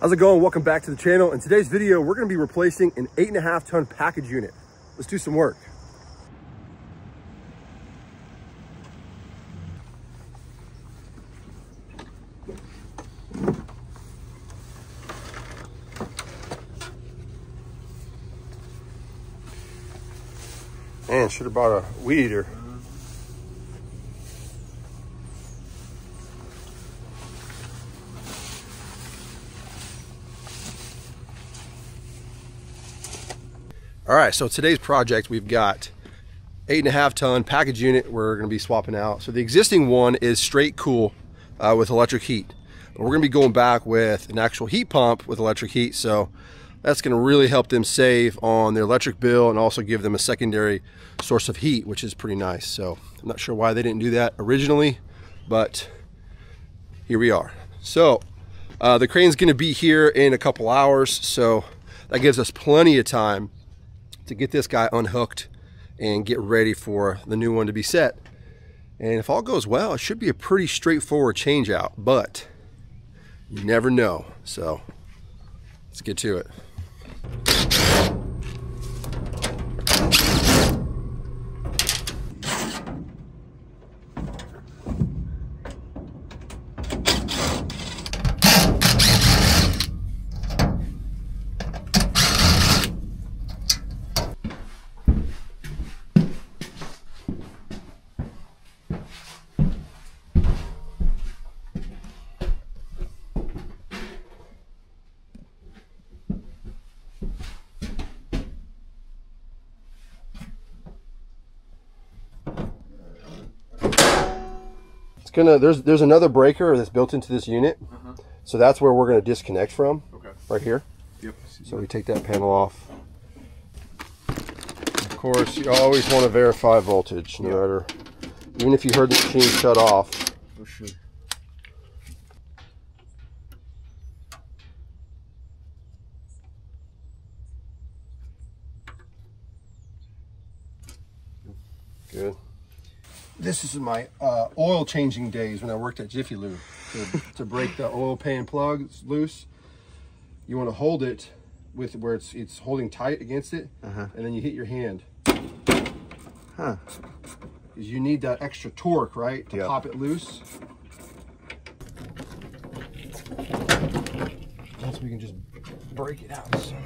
How's it going? Welcome back to the channel. In today's video, we're gonna be replacing an eight and a half ton package unit. Let's do some work. Man, should have bought a weed eater. All right, so today's project, we've got eight and a half ton package unit we're gonna be swapping out. So the existing one is straight cool uh, with electric heat. But we're gonna be going back with an actual heat pump with electric heat. So that's gonna really help them save on their electric bill and also give them a secondary source of heat, which is pretty nice. So I'm not sure why they didn't do that originally, but here we are. So uh, the crane's gonna be here in a couple hours. So that gives us plenty of time to get this guy unhooked and get ready for the new one to be set. And if all goes well, it should be a pretty straightforward change out, but you never know. So let's get to it. Gonna there's there's another breaker that's built into this unit. Mm-hmm. So that's where we're gonna disconnect from. Okay. Right here. Yep. So we take that panel off. Of course, you always want to verify voltage, no matter even if you heard the machine shut off. Oh shit. Good. This is my uh, oil changing days when I worked at Jiffy Lube. To, to break the oil pan plug loose, you want to hold it with where it's it's holding tight against it, and then you hit your hand. Huh. Because you need that extra torque, right, to Yep. pop it loose. Once we can just break it out. So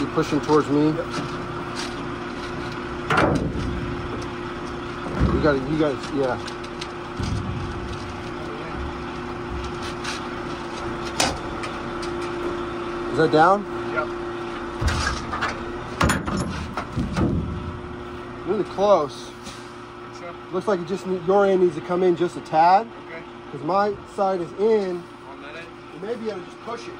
Keep pushing towards me. You got it. You got it. Yeah. Is that down? Yep. Really close. So, Looks like it just need, your end needs to come in just a tad okay. because my side is in. On that end. You may be just push it.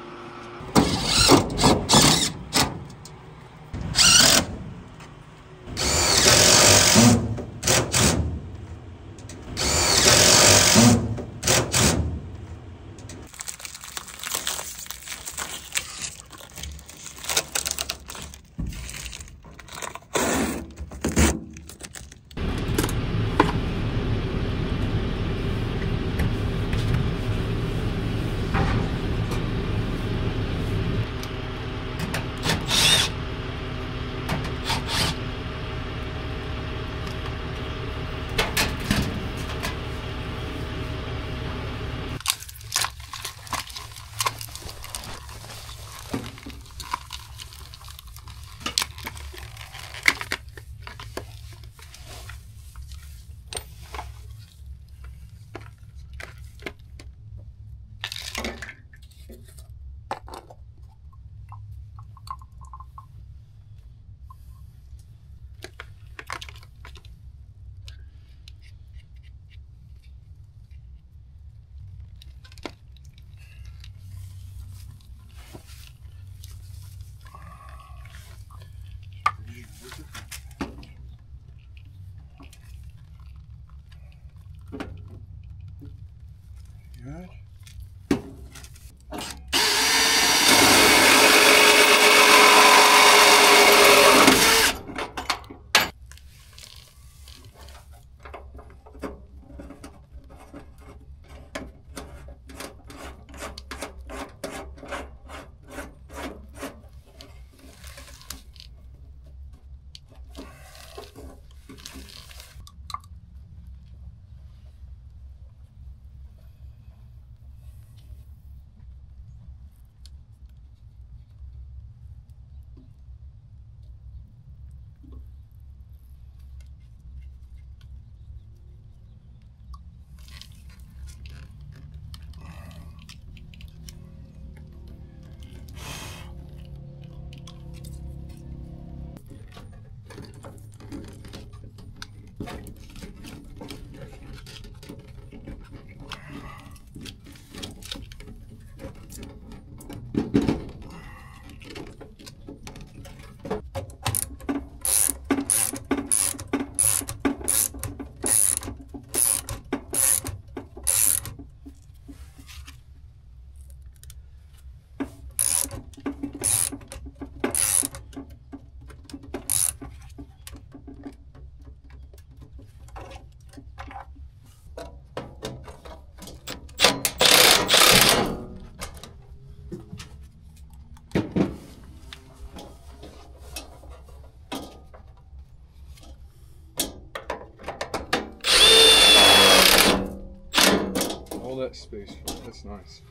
That space. That's nice.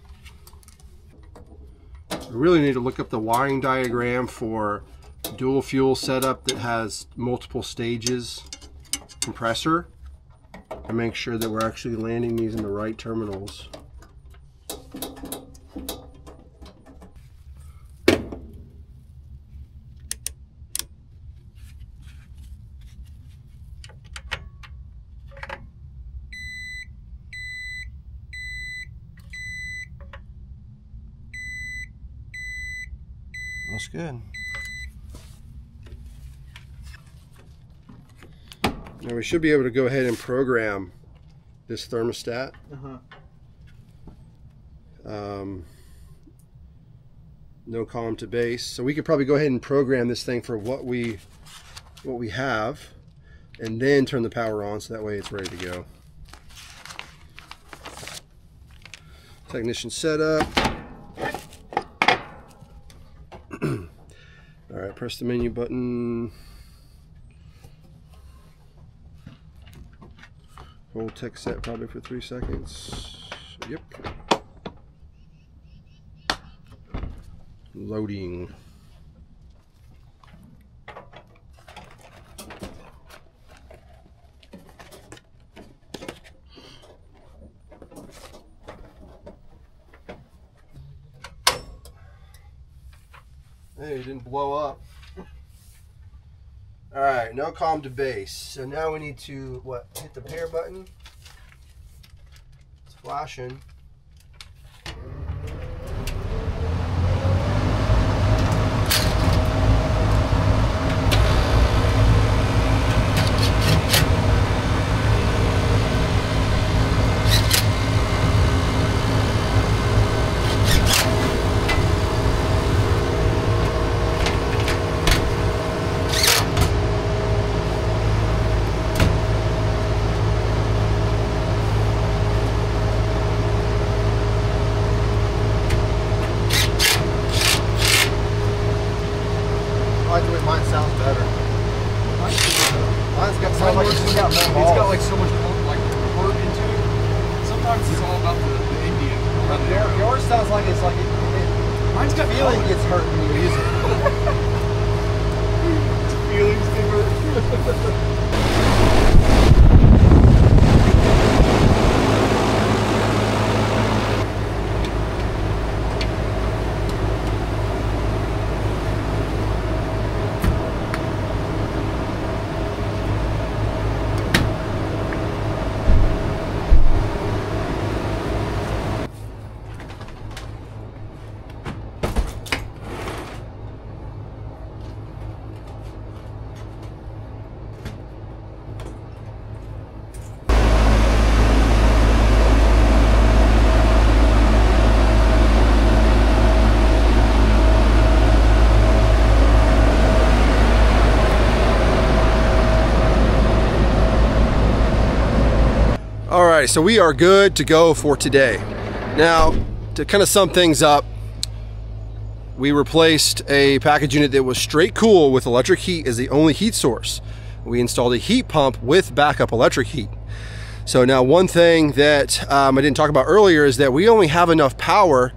I really need to look up the wiring diagram for dual fuel setup that has multiple stages compressor and make sure that we're actually landing these in the right terminals. That's good. Now we should be able to go ahead and program this thermostat. Uh-huh. Um, no column to base, so we could probably go ahead and program this thing for what we what we have, and then turn the power on so that way it's ready to go. Technician setup. press the menu button. Hold text set probably for three seconds. Yep. Loading. Hey, it didn't blow up. All right, no calm to base. So now we need to, what, hit the pair button. It's flashing. I like the way mine sounds better. Mine's got, sounds like it's got more It's balls. got like so much like heart into it. Sometimes it's all about the, the Indian. around the Your- arrow. yours sounds like it's like it, it, Mine's got feeling color. gets hurt when you use it. feelings get hurt. All right, so we are good to go for today. Now, to kind of sum things up, we replaced a package unit that was straight cool with electric heat as the only heat source. We installed a heat pump with backup electric heat. So now one thing that um, I didn't talk about earlier is that we only have enough power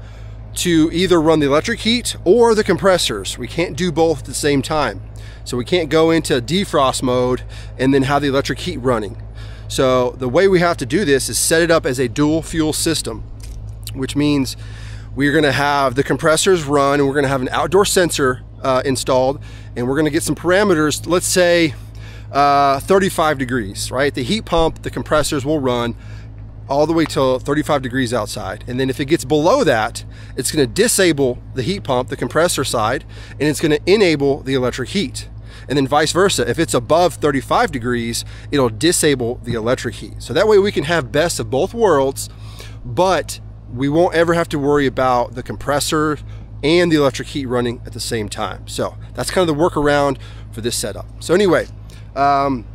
to either run the electric heat or the compressors. We can't do both at the same time. So we can't go into defrost mode and then have the electric heat running. So the way we have to do this is set it up as a dual fuel system, which means we're gonna have the compressors run and we're gonna have an outdoor sensor uh, installed and we're gonna get some parameters, let's say uh, 35 degrees, right? The heat pump, the compressors will run all the way till 35 degrees outside. And then if it gets below that, it's gonna disable the heat pump, the compressor side, and it's gonna enable the electric heat. And then vice versa, if it's above 35 degrees, it'll disable the electric heat. So that way we can have best of both worlds, but we won't ever have to worry about the compressor and the electric heat running at the same time. So that's kind of the workaround for this setup. So anyway, um,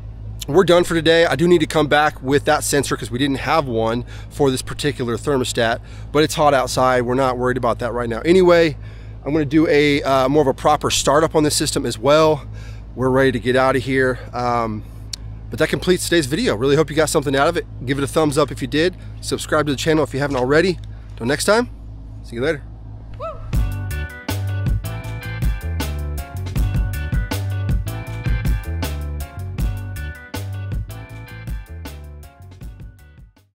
we're done for today. I do need to come back with that sensor because we didn't have one for this particular thermostat, but it's hot outside. We're not worried about that right now. Anyway, I'm gonna do a uh, more of a proper startup on this system as well. We're ready to get out of here. Um, but that completes today's video. Really hope you got something out of it. Give it a thumbs up if you did. Subscribe to the channel if you haven't already. Until next time, see you later.